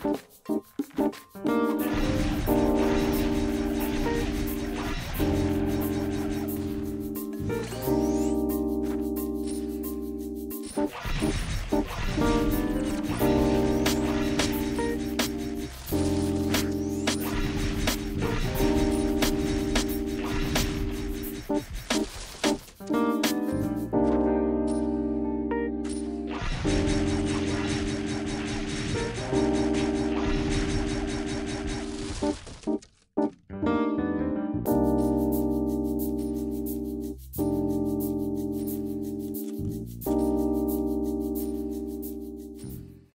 ポップポップポップ。